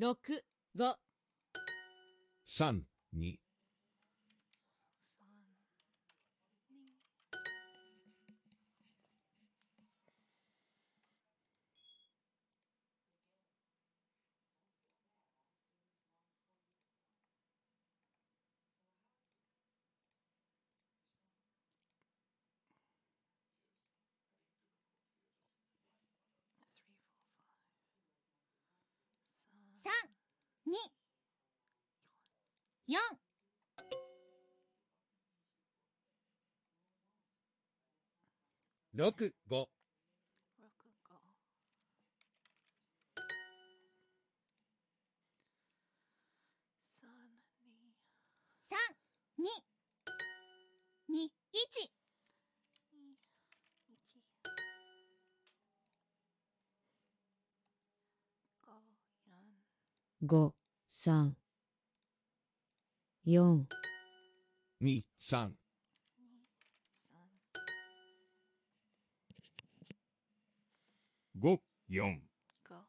六五。三二。六五。五三。4、2、3、3 5、4、5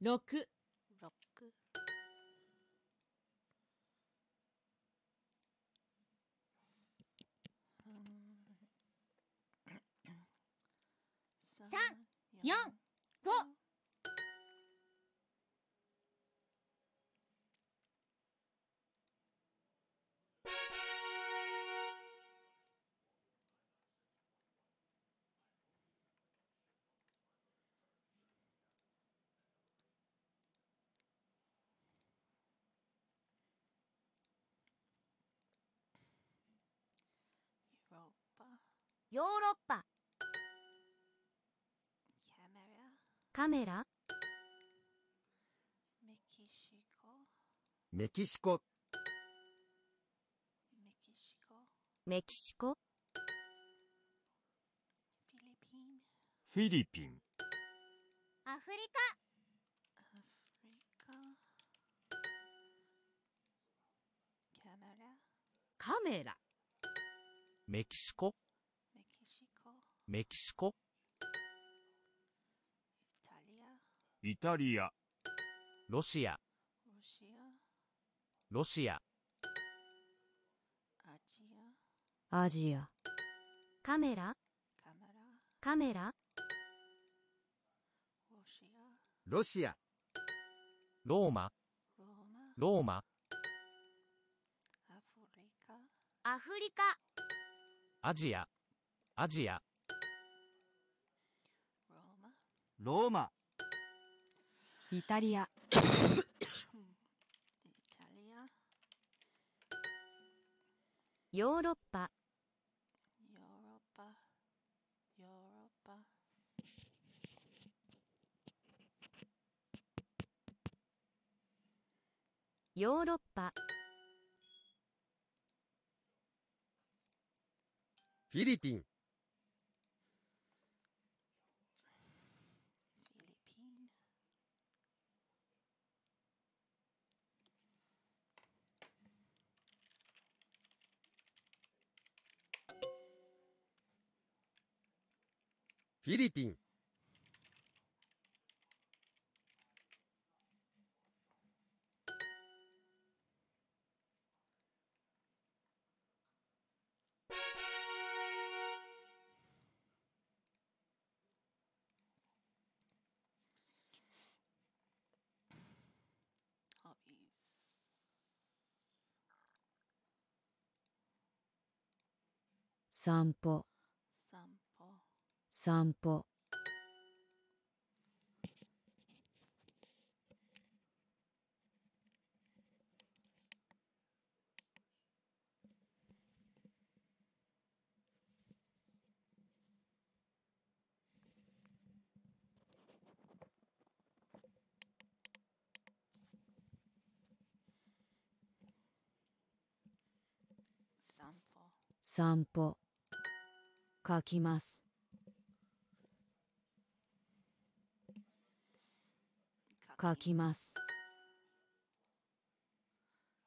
4 6、6 3 4、ヨーロッパ。カメラ,メ,キシコ。メキシコ。メキシコ,フィリピン。フィリピン。アフリカ。カメラ。メキシコ。メキシコ？Italia イタリア、ロシア。Russia ロシア。Asia ア。ジア。カメラ？Canada カメラ？Russia ロシア、ローマ？Roma ローマ？Africa アフリカ。アジア。アジアローマ、イタリア。Italia ヨーロッパ。Europa Europa ヨーロッパ。フィリピン、フィリピン。散歩散歩。散歩。書きます書きます。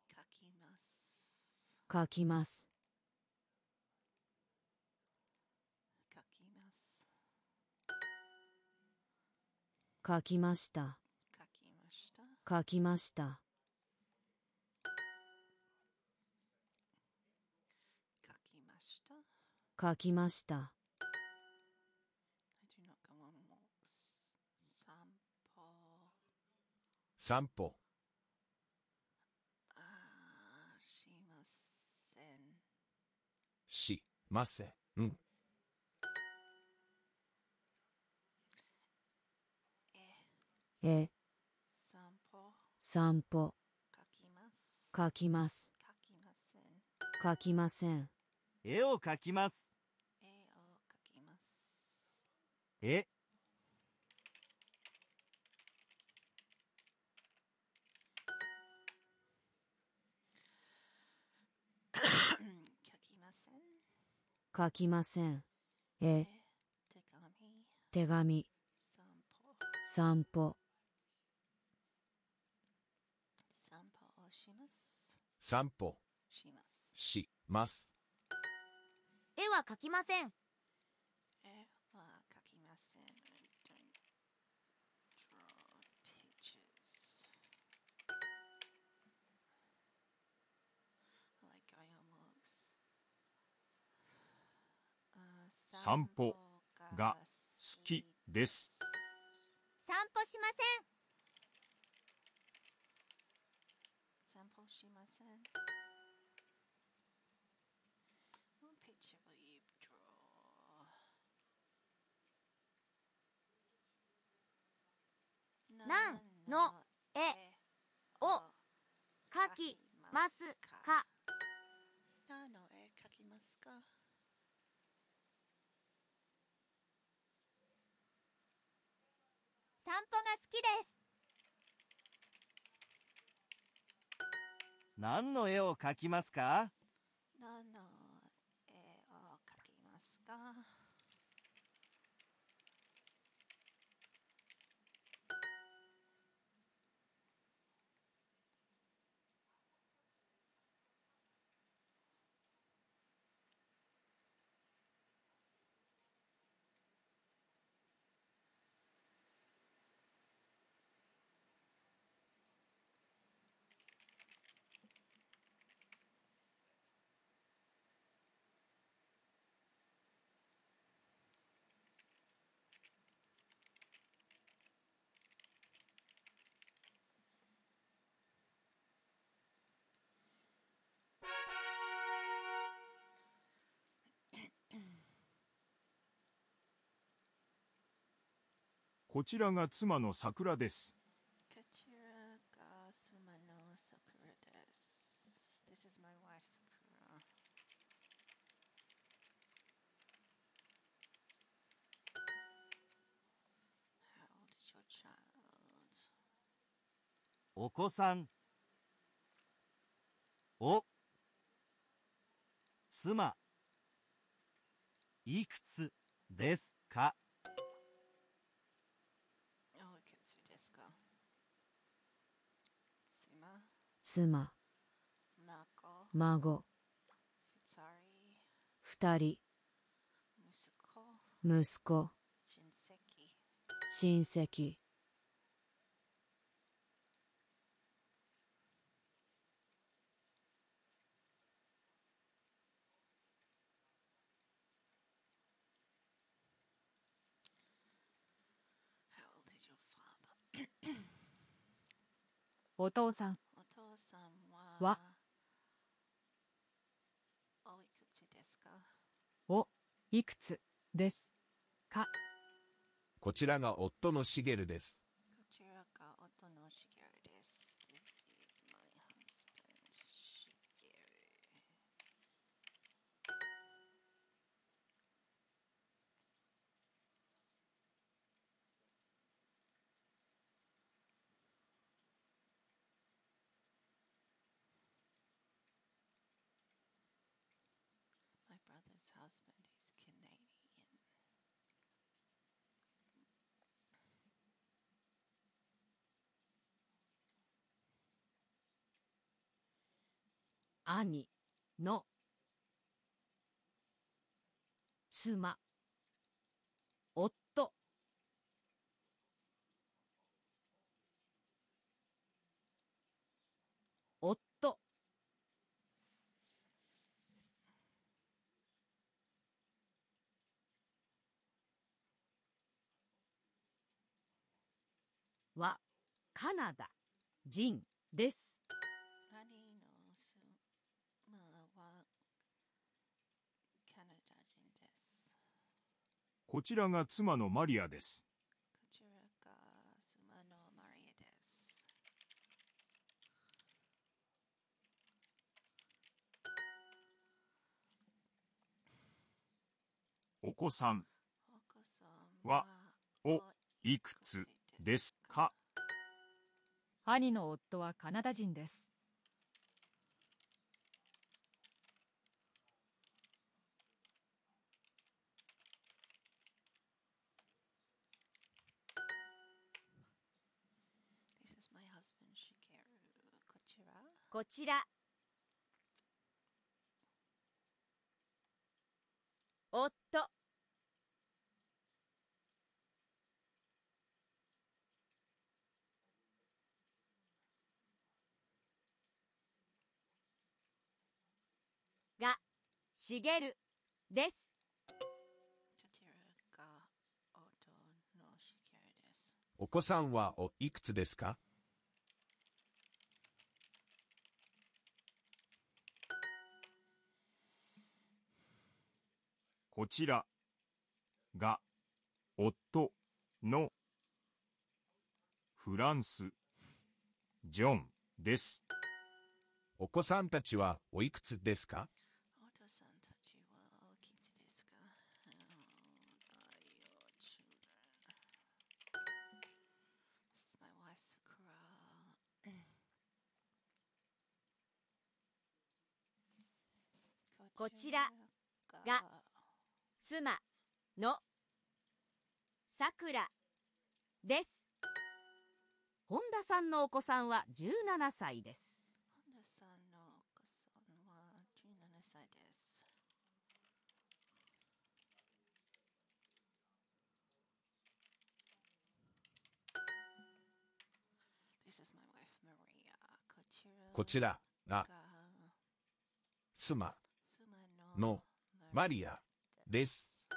書きます。書きます書きます書きました。書きました。書きました。散歩。あーしません。しません。え。え。散歩。散歩。書きます。書きます。書きません。書きません絵を描きます。絵を描きます。絵、書きません。ええ手紙。散歩。散歩。散歩をします。散歩しますします。絵は描きません絵は描きません I don't draw pictures like I almost あ散歩が好きです。散歩しません。散歩しません?なんの絵を描きますか何の絵描きますか散歩が好きです何の絵を描きますか？こちらが妻の桜です。こちらが妻の桜です。This is my wife Sakura. How old is your child? お子さん。お。妻。いくつですかおいくつですか妻、妻孫、孫。二人、息子、親戚。お父さんんはわおいくつですか？こちらが夫のしげるですこちらが夫のしげるです。This is my husband, しげる。My His husband is Canadian. 兄の妻夫夫はカナダ人です。兄の妻はカナダ人です。こちらが妻のマリアです。こちらが妻のマリアです。お子さんはおいくつですか？兄の夫はカナダ人です。？This is my husband Shigeru. こちらこちら。夫がしげるです。お子さんはおいくつですか？こちら。が夫のフランス。ジョン。です。お子さんたちはおいくつですか？お父さんたちはおいくつですか？こちらが妻のさくらです本田さんのお子さんは17歳です。本田さんのお子さんは17歳です。This is my wife Maria. こちらこちらがが妻のマリアです。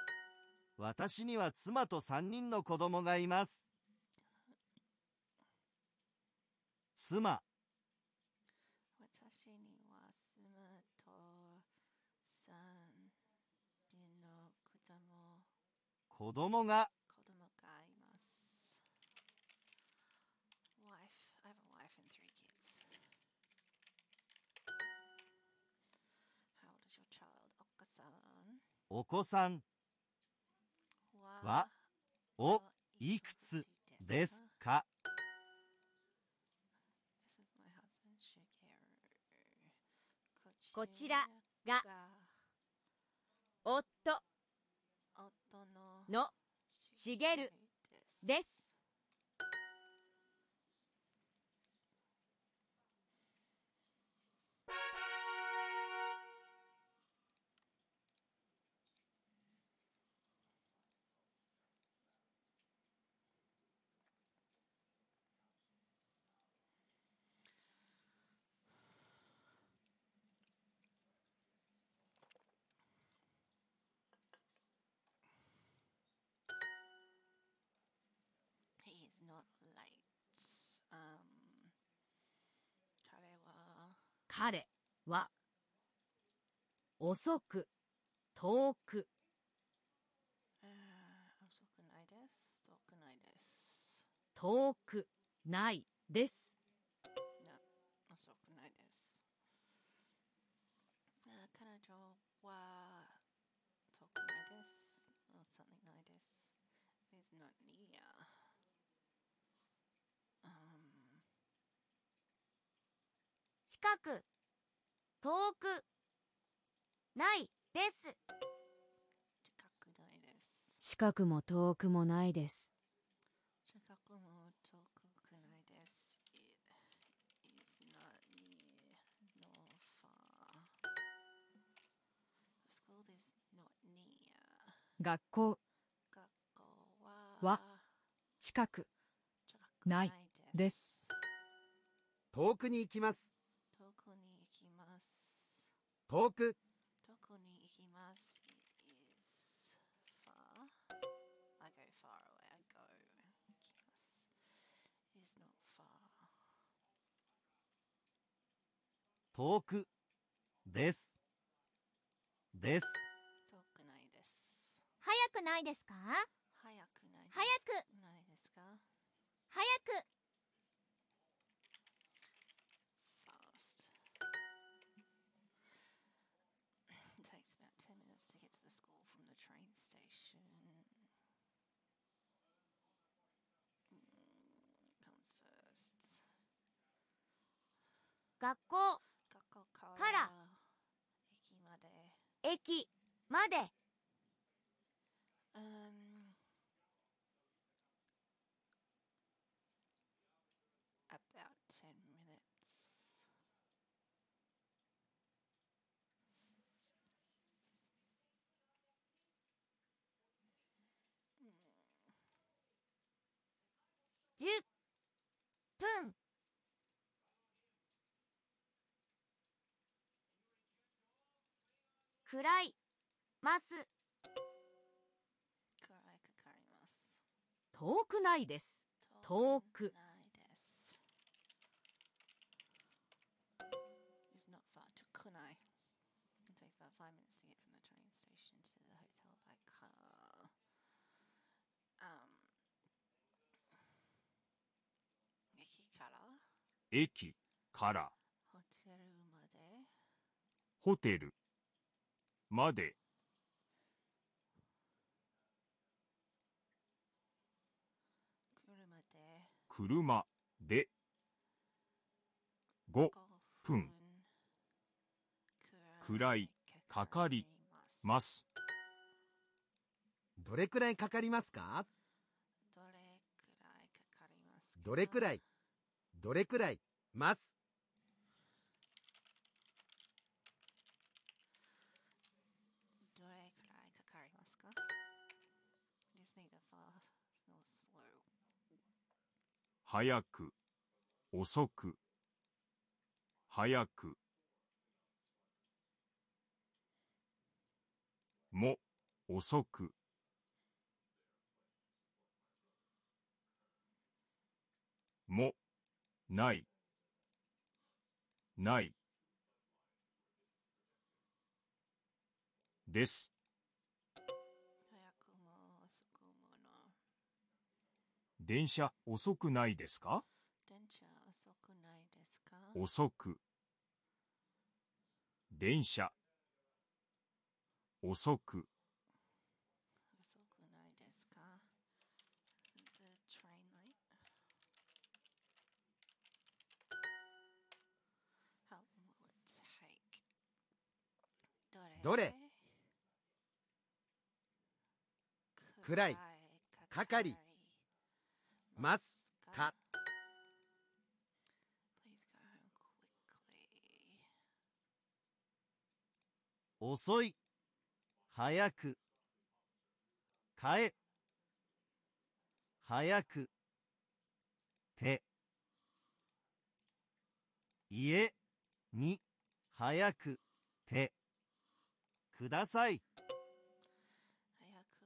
私には妻と3人の子供がいます。妻、私には妻と三人の子供子供がお子さん。はおいくつですか？こちらが夫のしげるです「He 彼は遅く遠く。遅くないです。遠くないです。遠くないです。近く遠くないです近くも遠くもないです。近くも遠くないです。It is not near nor far. School is not near. 学校、学校はは近く、近くないです。遠くに行きます。遠くに行きます。遠く、遠くに行きます。It is far. I go far away. I go. 行きます。Is not far. 遠く、です。です。遠くないです。早くないですか？早くないです。早くないですか？早く学校、学校かからら駅まで。駅、まで。Um, about 10 minutes. 10分。くらいます。遠くないです。遠く。駅から。ホテルで。ホ。まで。車で。車で。5 5分。くらい。かかります。どれくらいかかりますか？どれくらいかかりますか？どれくらい？どれくらい待つどれくらいかかりますか It is neither fast nor slow. 早く遅く早く。も遅く。もない。ない。です。電車遅くないですか？電車遅くないですか？遅く。電車。遅く。遅くないですか？The train late? How long will it take? どれ？くらい？かかり待つか？Please go home quickly. 遅い。早く帰早くて家に早くてください早く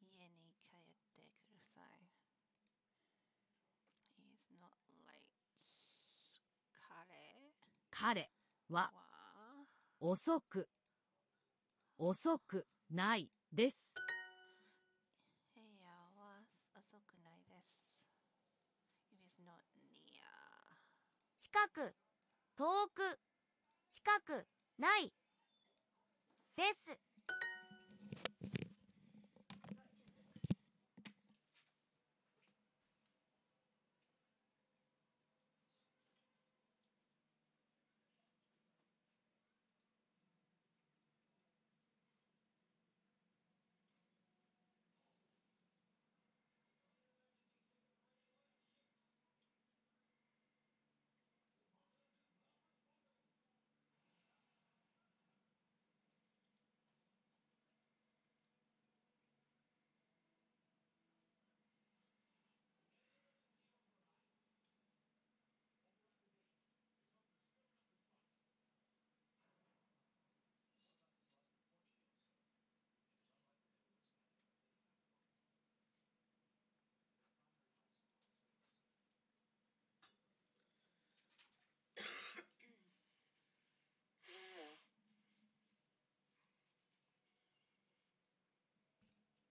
家に帰ってください。He's not late. 彼彼はは遅く、遅くないです。部屋は遅くないです。近く、遠く、近く、ない。です。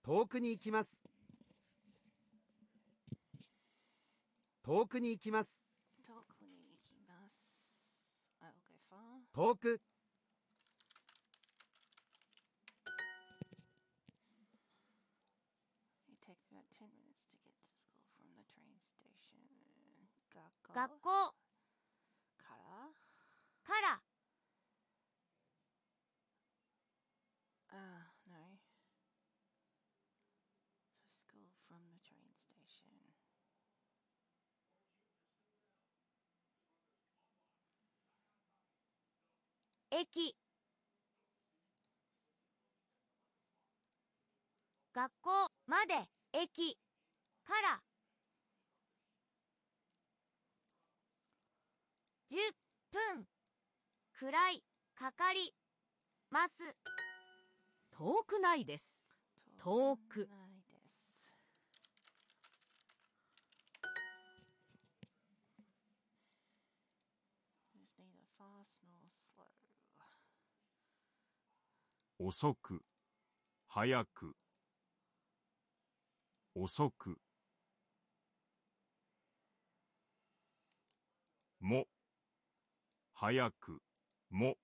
遠くに行きます。遠くに行きます。遠く。学校,から。駅。学校まで駅から。10分くらいかかります。遠くないです。遠くないです。It's neither fast nor slow. 遅く、早く、遅く。も、早く、も。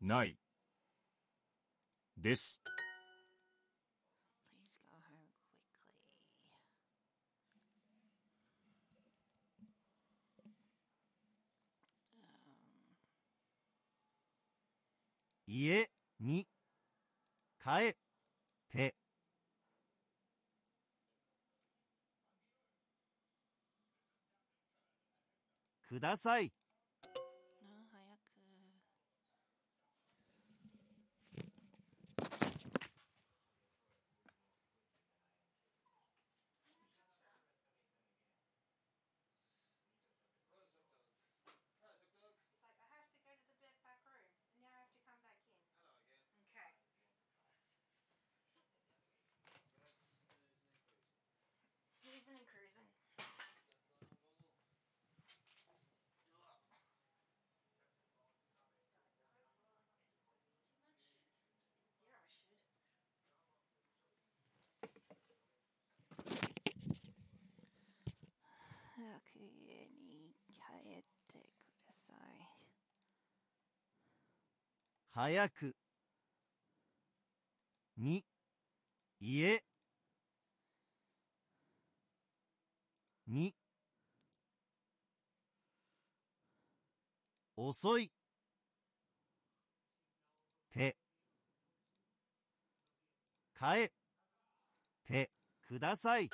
ない。です。Please go home quickly. Um, 家に帰って。ください。に帰ってください。早く。に。家。に。遅い。て。帰って。ください。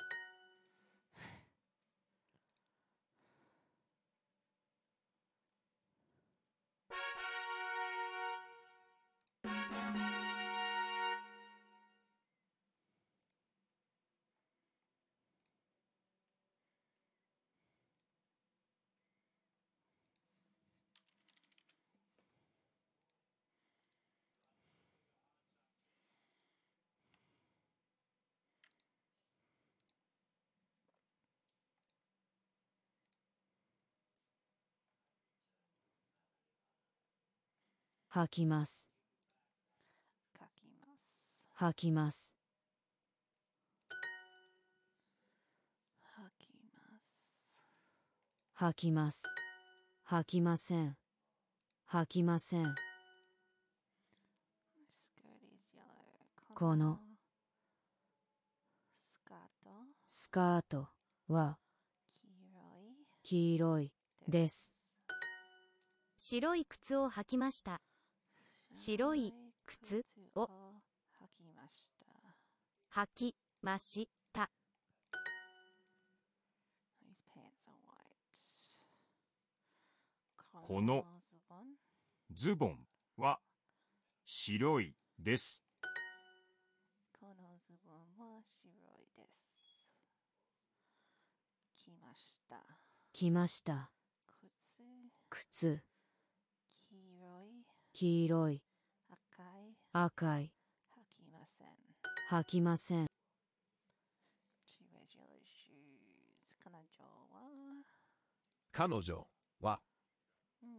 吐きます。書きます。吐きます。書きます。吐きます。吐きません。吐きません。このスカートスカートは黄色い黄色いです。白い靴を履きました白い靴を履きました。履きました。このズボンは白いです。このズボンは白いです。来ました。来ました。靴、靴、黄色い、赤い、赤い、履きません。履きません。彼女は、彼女はうん、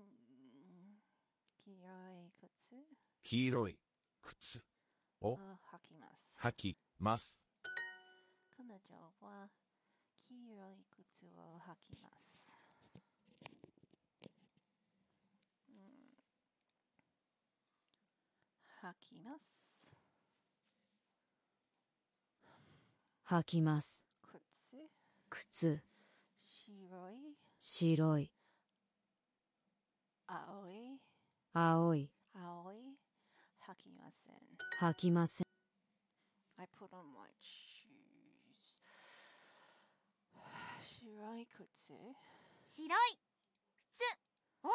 黄色い靴をを履きます。履きます。彼女は黄色い靴を履きます。うん履きます。履きます。靴、靴、白い、白い、青い、青い、青い、履きません。履きません。I put on my shoes. 白い靴、白い靴を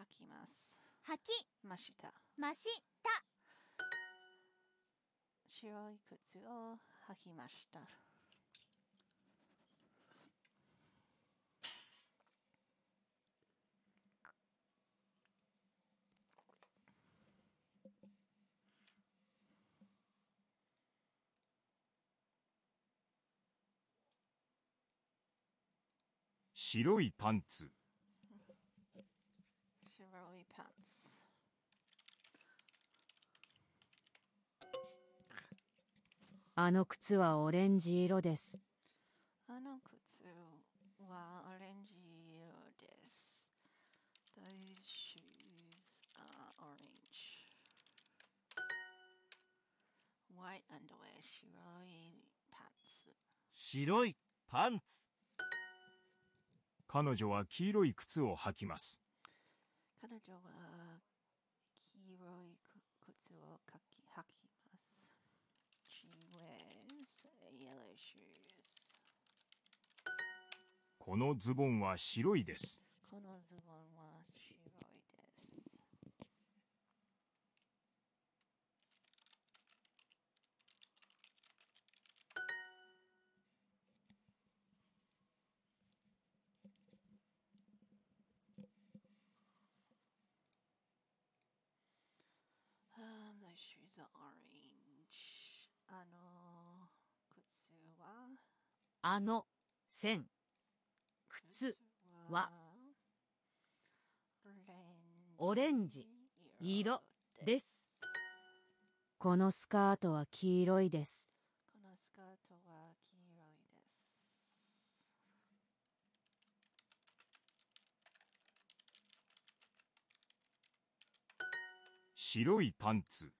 履きます。履きました。ました。白い靴を履きました。白いパンツ。あの靴はオレンジ色です。あの靴はオレンジ色です。Those shoes are orange. White underwear 白いパンツ。白いパンツ。彼女は黄色い靴を履きます。彼女は黄色いく靴を履きます。She wears yellow shoes. このズボンは白いです。このズボンは白いです。あの線靴はオレンジ色です。このスカートは黄色いです。このスカートは黄色いです。白いパンツ。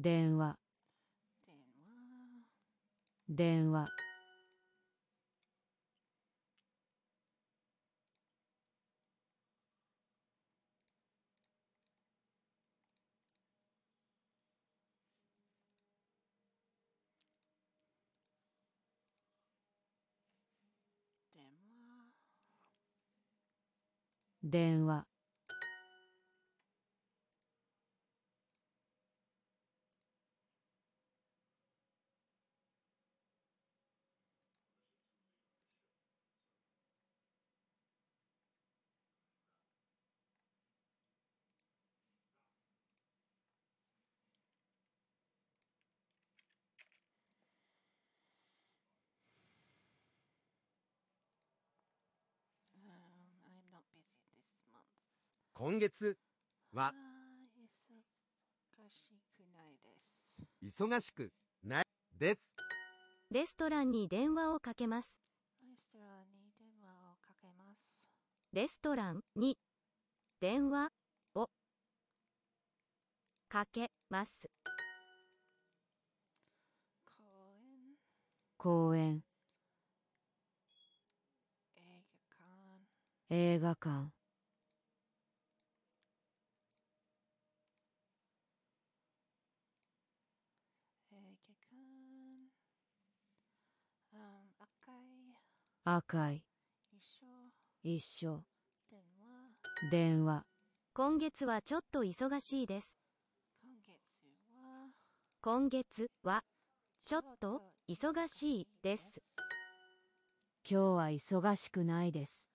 電話。電話。電話。今月あはー忙しくないです。忙しくないです。レストランに電話をかけます。レストランに電話をかけます。レストランに電話をかけます。公園、公園映画館、映画館映画館、うん、赤い赤い。一緒。電話、今月はちょっと忙しいです。今月は。ちょっと忙しいです。今日は忙しくないです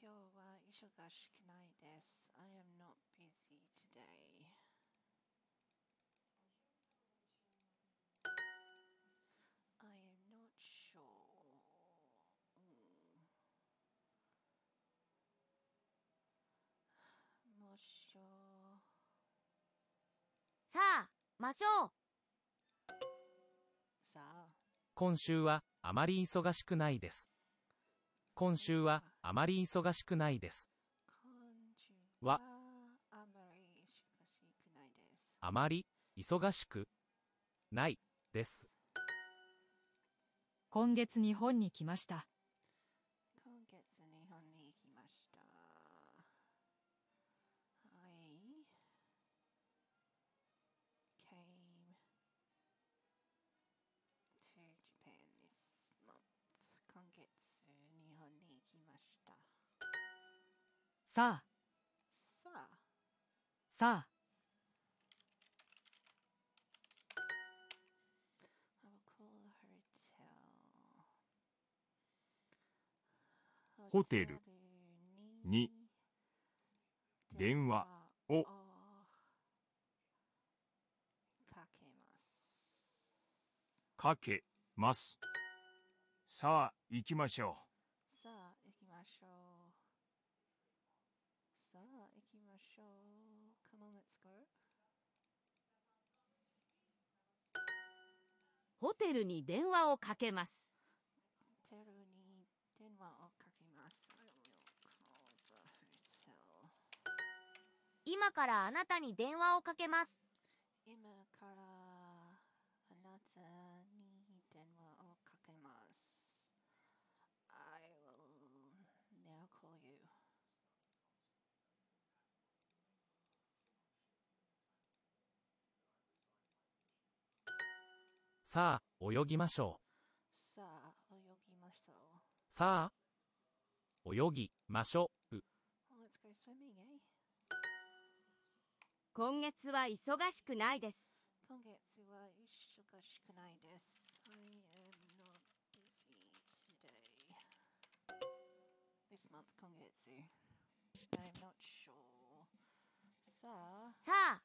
今日は忙しくないです。I am not busy today. I am not sure. うんもしょさあ、ましょう。さあ、今週はあまり忙しくないです。今週はあまり忙しくないです。はあまり忙しくないです。あまり忙しくないです。今月日本に来ました。今月日本に行きました。I came to Japan this month. 今月日本に行きました。さあ、さあ、さあ.ホテルに電話をかけます。かけます。さあ、行きましょさあ、行きましょう。さあ、行きましょう。Come on, let's go. ホテルに電話をかけます。ホテルに電話をかけます。今からあなたに電話をかけます。今からあなたに電話をかけます。I will now call you. さあ、泳ぎましょう。さあ、泳ぎましょう。さあ、泳ぎましょう。Let's go swimming, eh? 今月は忙しくないです。今月は忙しくないです。I am not busy today. This month 今月。I'm not sure. さあ、さあ、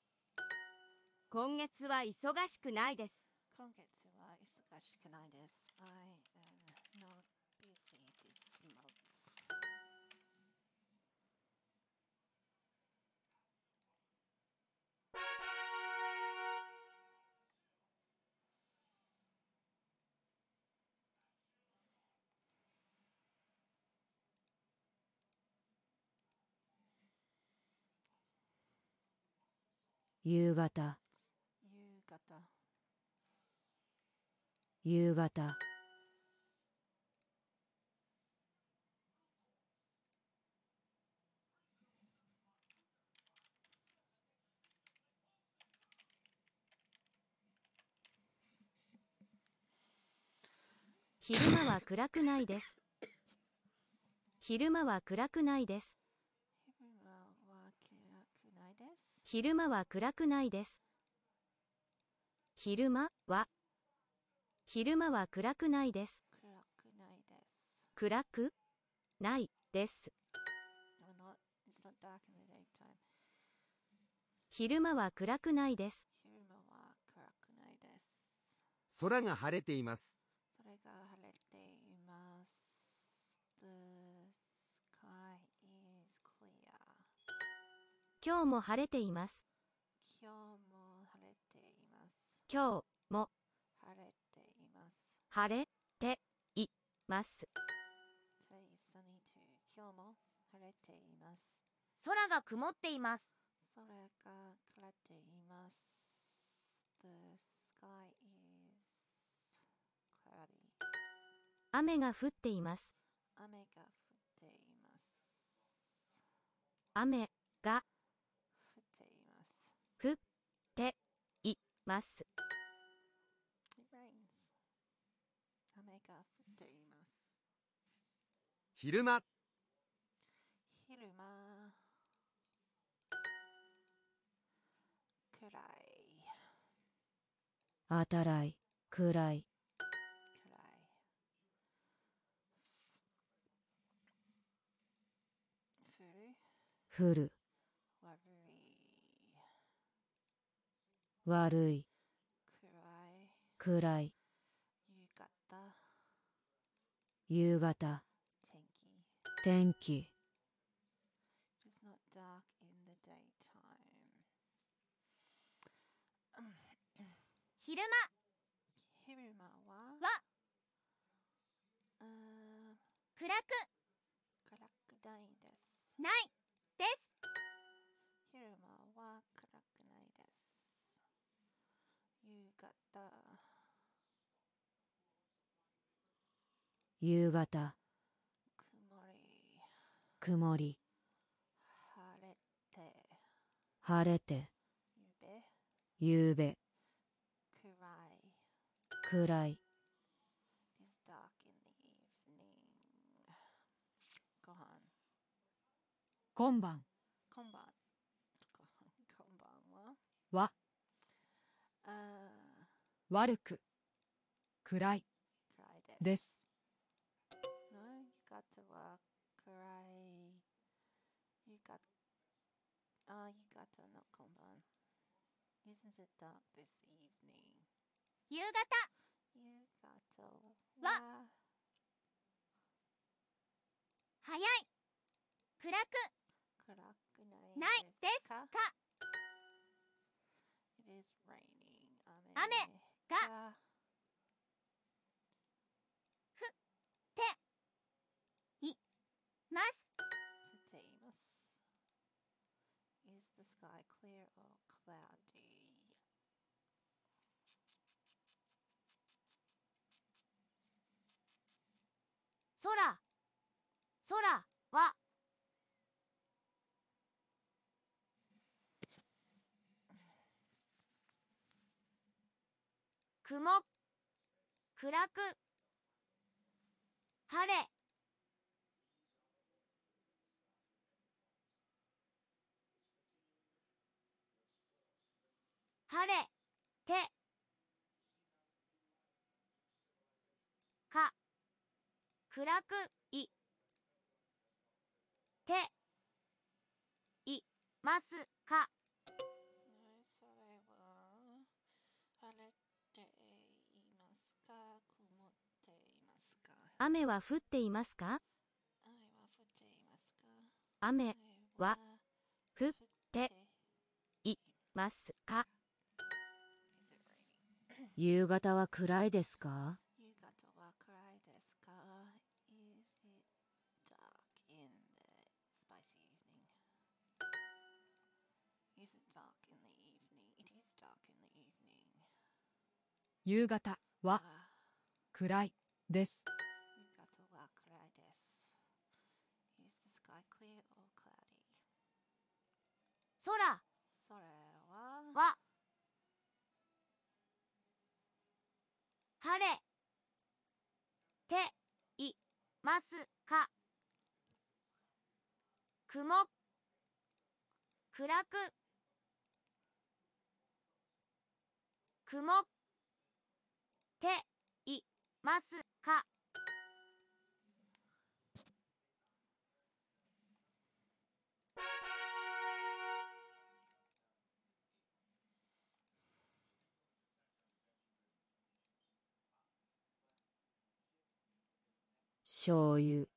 今月は忙しくないです。今月は忙しくないです。I am not busy this month. 夕方夕方、夕方昼間は暗くないです。昼間は暗くないです。昼間は暗くないです。昼間は昼間は暗くないです。暗くないです。暗く？ないです。昼間は暗くないです。昼間は暗くないです。空が晴れています。それが晴れています。The sky is clear. 今日も晴れています。今日も晴れています。今日も晴れています。晴れています。Today is sunny too. 今日も晴れています。空が曇っています。空が晴れています。The sky is cloudy. 雨が降っています。雨が降っています。雨が降っています。降っています。It rains. 雨が降っています。昼間、昼間。暗い。あたらい、暗い、暗い。降る。降る、悪い。悪い、暗い。暗い、夕方。夕方、the daytime. 昼間昼間はは暗く暗くないです。ないです。昼間は暗くないです。夕方。夕方。曇り、晴れて。晴れて、ゆべ。夕べ、暗い。今晩こんばん。ここんばんは？はあ悪く暗いです。あ、浴衣のこんばん。Isn't it dark this evening? 夕方夕方わは早い暗く暗くないないですかか It is raining. 雨雨が空。空は。雲。暗く。晴れ。晴れ。てか暗くいていますか？ねそれは晴れていますか？曇っていますか？雨は降っていますか？雨は降っていますか？雨は降っていますか?夕方は暗いですか？夕方はあ暗いです。夕方は暗いです。Is the sky clear or cloudy? 空それはは晴れていますか？雲？暗く？曇っていますか？醤油。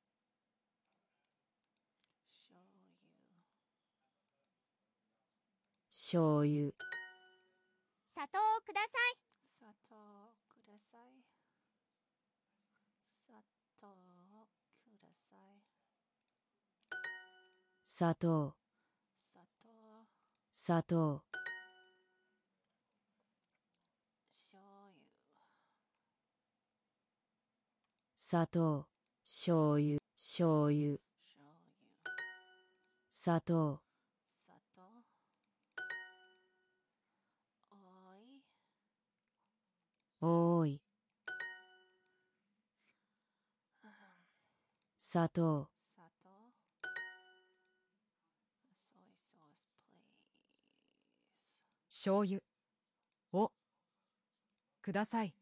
醤油。砂糖をください砂糖ください砂糖ください砂糖。砂糖。砂糖。醤油。砂糖醤油。醤油醤油砂糖。砂糖おい。多い。砂糖。醤油。を。ください。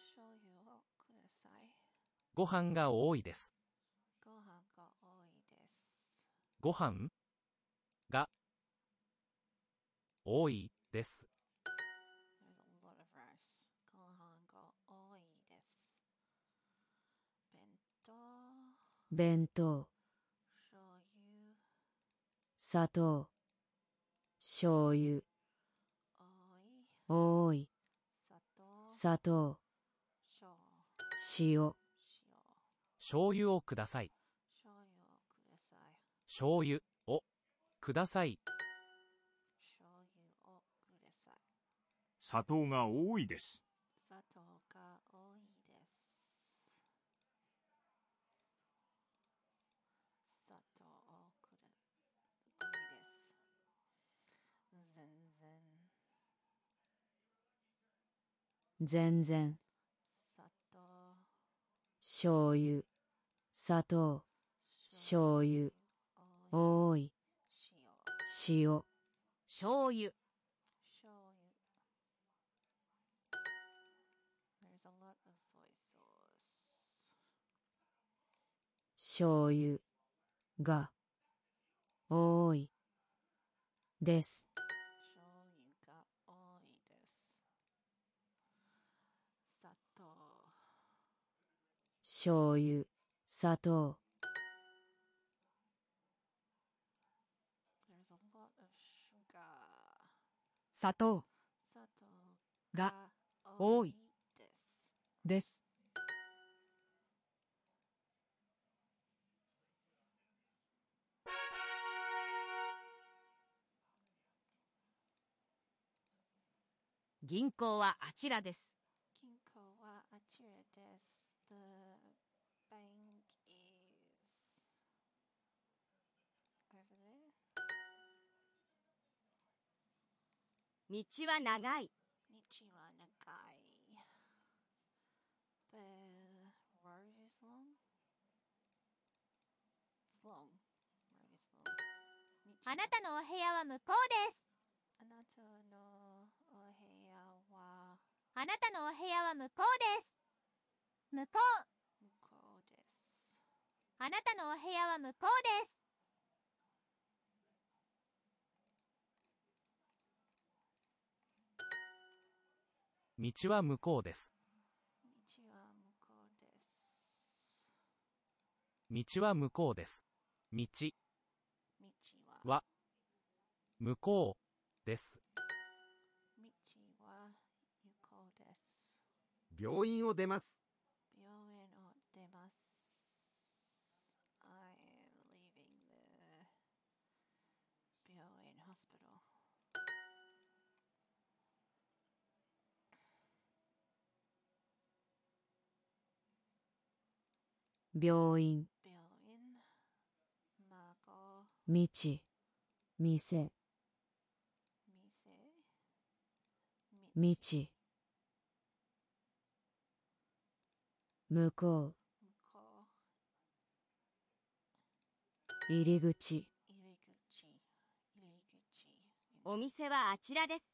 醤油をください。ご飯が多いです。ご飯が多いです。ご飯が。多いです。ご飯が多いです。弁当。弁当。醤油。砂糖。醤油多い多い砂糖塩塩醤油をください。醤油をください醤油をください。醤油をください砂糖が多いです。砂糖が多いです砂糖をくだ多いです全然全然。砂糖醤油。砂糖。醤油。多多い。い塩塩。醤油。醤油が多いです醤油が多いです砂糖醤油砂糖。砂糖。砂糖が多いです。銀行はあちらです道は長い。道は長い。The road is long. It's long. Road is long. 道あなたのお部屋は向こうです。あなたのお部屋はあなたのお部屋は向こうです。向こう。向こうです。あなたのお部屋は向こうです道は向こうです。道は向こうです道は向こうです。道道はは向こうです。道は向こうです病院を出ます。病院。道。店。店。道。向こう。入り口。お店はあちらです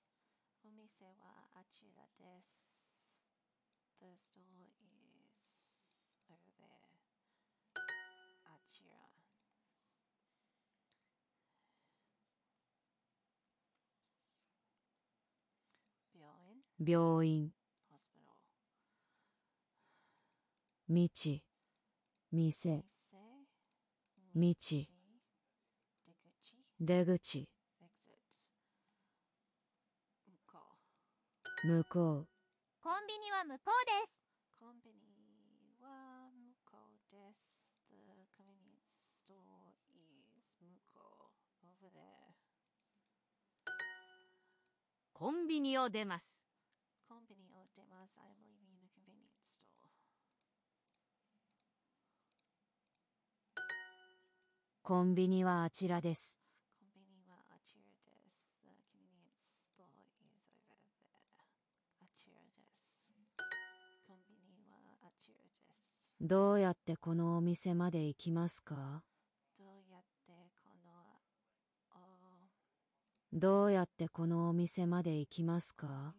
病院。道。店。道。出口。向こう,向こう。コンビニは向こうです。コンビニは向こうです。コンビニを出ます。コンビニはあちらです。どうやってこのお店まで行きますか？どうやってこのお店まで行きますか？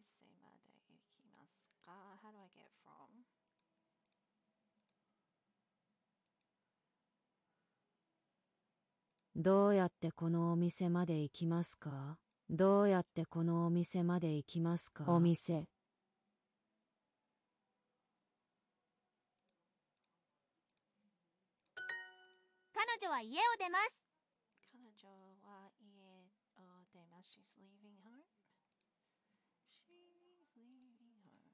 どうやってこのお店まで行きますか？どうやってこのお店まで行きますか？お店彼女は家を出ます。彼女は家を出ます。She's leaving home. She's leaving home.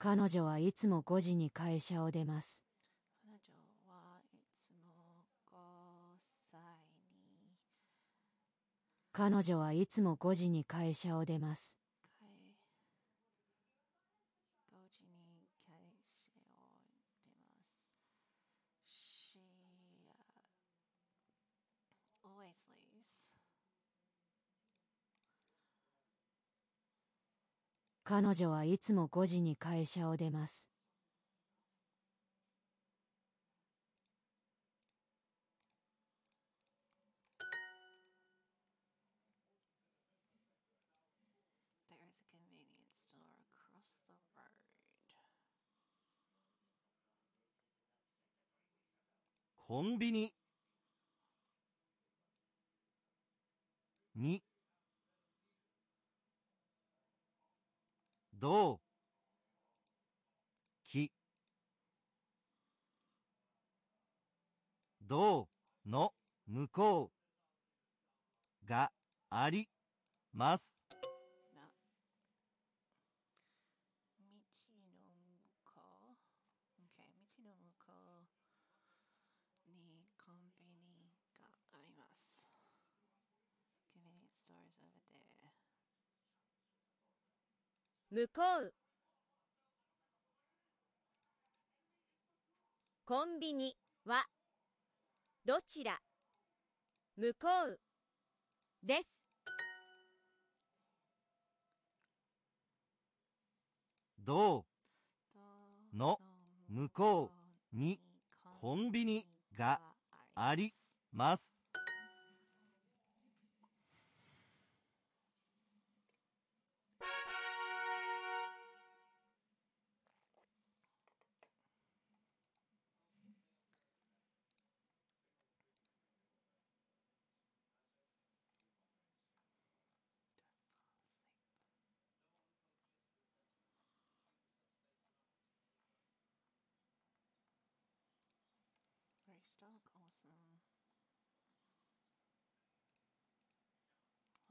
彼女はいつも5時に会社を出ます。彼女はいつも5時に会社を出ます。会5時に会社を出ます。She、uh, always leaves. 彼女はいつも5時に会社を出ます。There is a convenience store across the road. コンビニ。に。どう。き。どう。の。向こう。が。あり。ます。な道の向こう OK 道の向こうにコンビニがあります Convenience store is over there 向こう。コンビニはどちら？向こう。です。どどう？の向こうにコンビニがあります。Restock awesome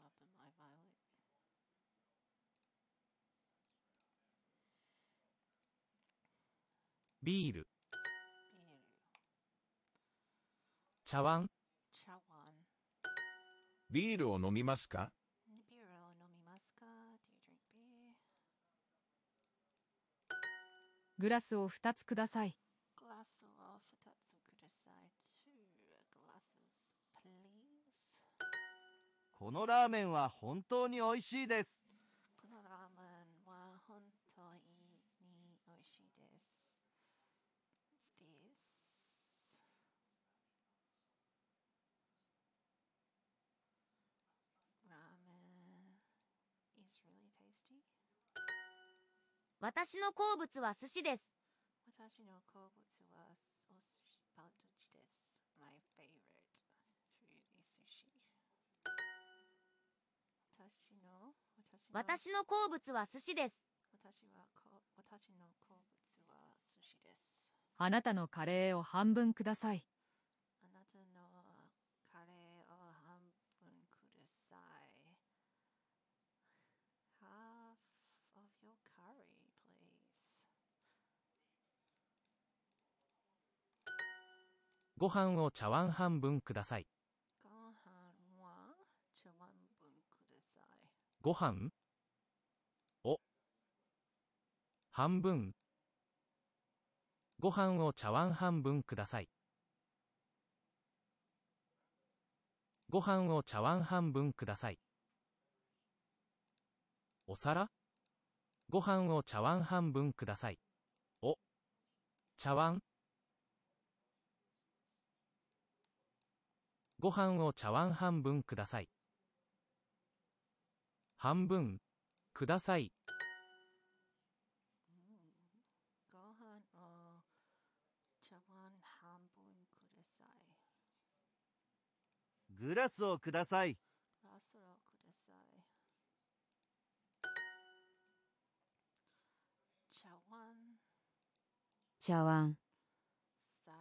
Love them my violet ビール、ビール茶碗、茶碗ビールを飲みますかビールを飲みますか Do you drink beer? グラスを2つください。このラーメンは本当に美味しいです。このラーメンは本当に美味しいです。This ramen is really tasty. 私の好物は寿司です。私の好物私の好物は寿司です。私はこ私の好物は寿司です。あなたのカレーを半分ください。あなたのカレーを半分ください。Half of your curry, please. ご飯を茶碗半分ください。ご飯は茶碗分ください。ご飯を半分ご飯を茶碗半分ください。ご飯を茶碗半分ください。お皿？ご飯を茶碗半分ください。お茶碗？ご飯を茶碗半分ください。半分ください。うんご飯を茶碗半分ください。グラスをください。ラスをください。茶碗、茶碗、皿、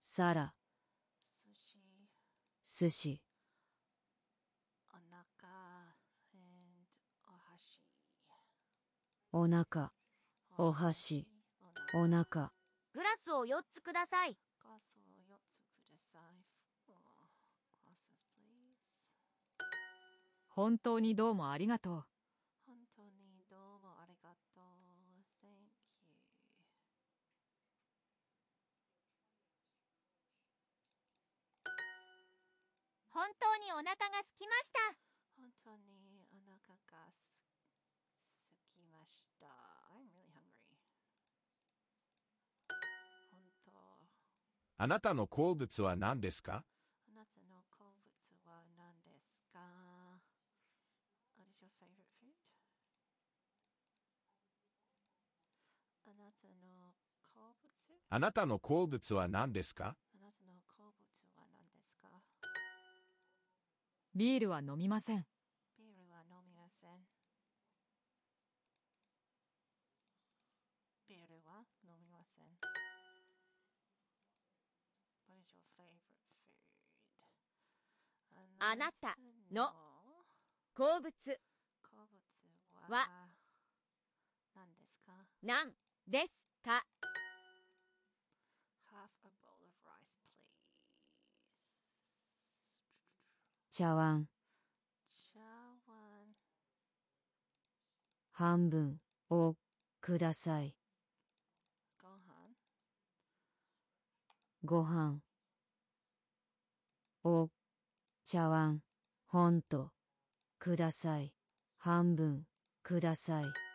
皿、寿司、寿司、お腹、お箸。お腹、お箸、お腹、グラスを4つください。グラスを4つください。Four glasses, please. 本当にどうもありがとう。本当にどうもありがとう。Thank you. 本当にお腹が空きました。本当にお腹がすすきました。I'm really hungry. 本当。あなたの好物は何ですかあなたの好物は何ですか What is your favorite food? あなたの好物あなたの好物は何ですか？あなたの好物は何ですか？ビールは飲みません。ビールは飲みません。ビールは飲みません。What is your favorite food? あなたの好物は何ですか？何ですか Half a bowl of rice, please. 茶碗、半分をください。ご飯、ご飯を茶碗ほんとください。半分ください。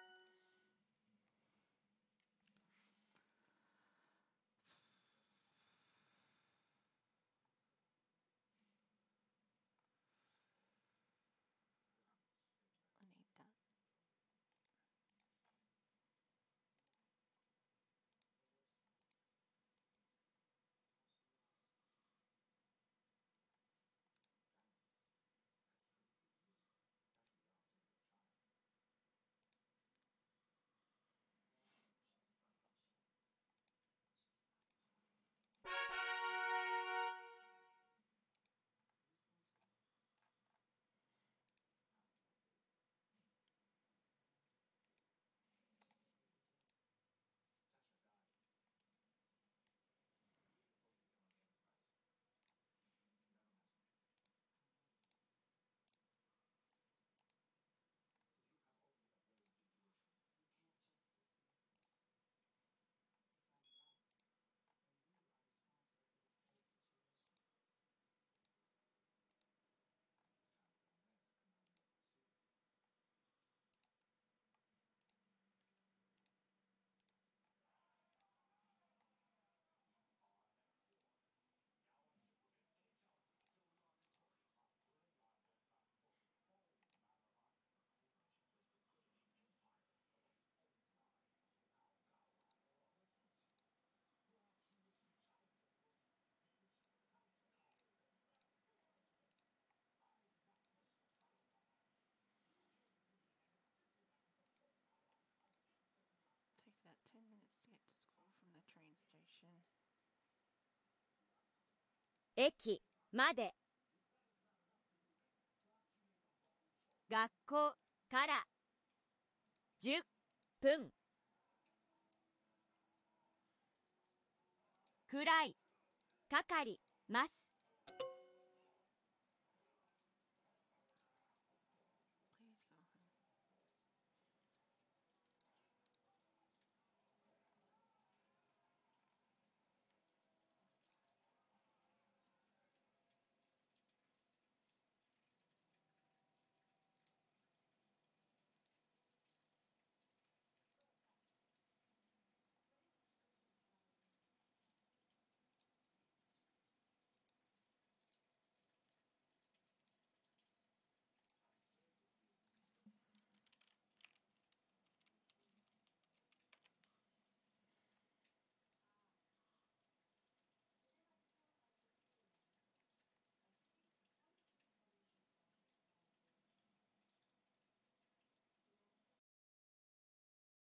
Station. 駅まで。学校から。10分。くらい。かかります。